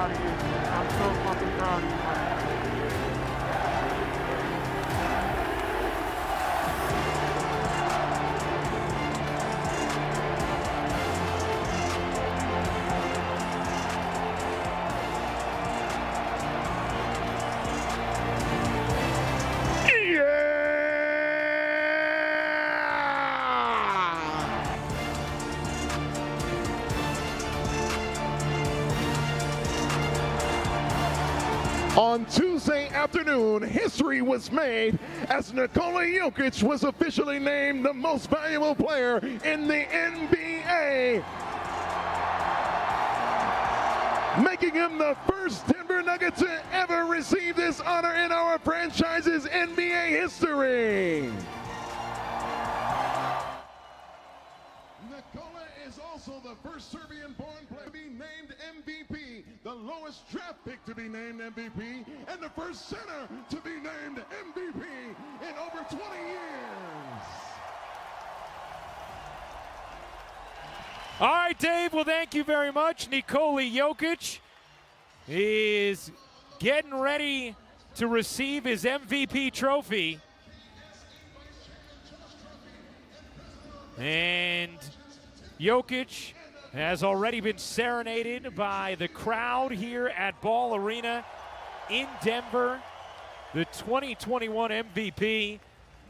proud of you. I'm so fucking proud of you, man. On Tuesday afternoon, history was made as Nikola Jokic was officially named the most valuable player in the NBA. Making him the first Denver Nugget to ever receive this honor in our franchise's NBA history. Nikola is also the first Serbian-born player to be named MVP, the lowest draft pick to be named MVP, and the first center to be named MVP in over 20 years. All right, Dave. Well, thank you very much. Nikola Jokic is getting ready to receive his MVP trophy. And Jokic has already been serenaded by the crowd here at Ball Arena in Denver. The 2021 MVP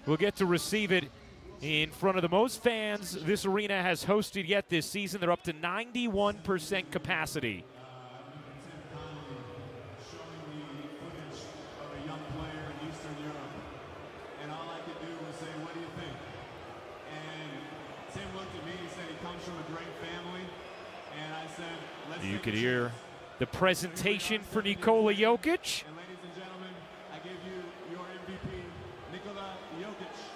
will get to receive it in front of the most fans this arena has hosted yet this season. They're up to 91% capacity. You could hear the presentation for Nikola Jokic. And ladies and gentlemen, I give you your MVP, Nikola Jokic.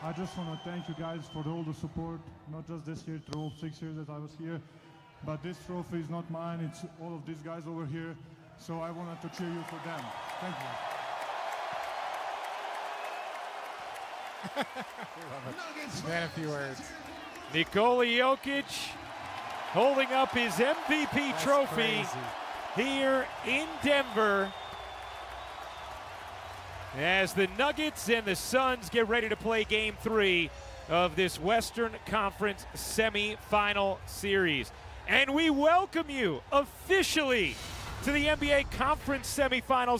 Uh, I just want to thank you guys for all the support, not just this year, through all six years that I was here, but this trophy is not mine, it's all of these guys over here, so I wanted to cheer you for them. Thank you. Man, a few words. Nikola Jokic holding up his MVP That's trophy crazy. here in Denver as the Nuggets and the Suns get ready to play game three of this Western Conference semifinal series. And we welcome you officially to the NBA Conference semifinals.